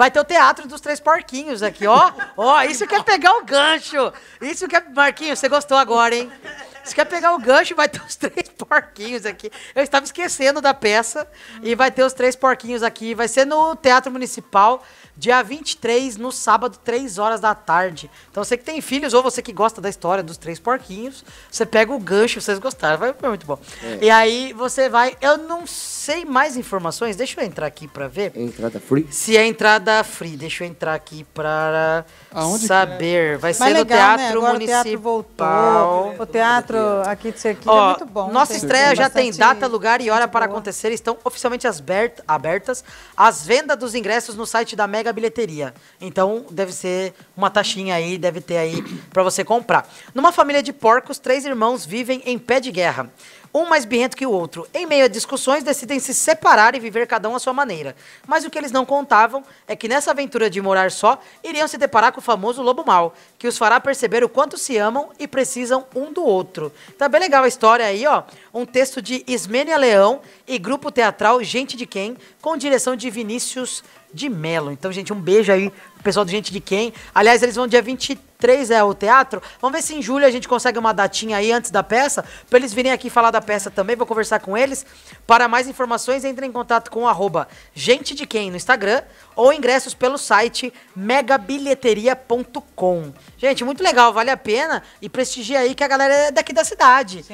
vai ter o Teatro dos Três Porquinhos aqui, ó. Ó, isso quer pegar o gancho. Isso quer... Marquinhos, você gostou agora, hein? Você quer pegar o gancho, vai ter os três porquinhos aqui. Eu estava esquecendo da peça. E vai ter os três porquinhos aqui. Vai ser no Teatro Municipal, dia 23, no sábado, 3 horas da tarde. Então você que tem filhos, ou você que gosta da história dos três porquinhos, você pega o gancho, vocês gostaram. Vai ser muito bom. É. E aí você vai. Eu não sei mais informações. Deixa eu entrar aqui pra ver. Entrada free? Se é entrada free, deixa eu entrar aqui para Aonde que saber. Vai ser Mas no legal, né? Teatro o Municipal. teatro voltou. O teatro aqui de Cerquilha é Ó, muito bom. Nossa tem- estreia já tem data, lugar e hora para boa. acontecer. Estão oficialmente abertas as vendas dos ingressos no site da Mega Bilheteria. Então, deve ser uma taxinha aí, deve ter aí para você comprar. Numa família de porcos, três irmãos vivem em pé de guerra. Um mais birrento que o outro. Em meio a discussões, decidem se separar e viver cada um à sua maneira. Mas o que eles não contavam é que nessa aventura de morar só, iriam se deparar com o famoso lobo mau, que os fará perceber o quanto se amam e precisam um do outro. Tá bem legal a história aí, ó. Um texto de Ismênia Leão e grupo teatral Gente de Quem, com direção de Vinícius de Melo. Então, gente, um beijo aí pro pessoal do Gente de Quem. Aliás, eles vão dia 23 é o teatro. Vamos ver se em julho a gente consegue uma datinha aí antes da peça, para eles virem aqui falar da peça também. Vou conversar com eles. Para mais informações, entre em contato com arroba Gente de Quem no Instagram ou ingressos pelo site megabilheteria.com. Gente, muito legal, vale a pena e prestigia aí que a galera é daqui da cidade.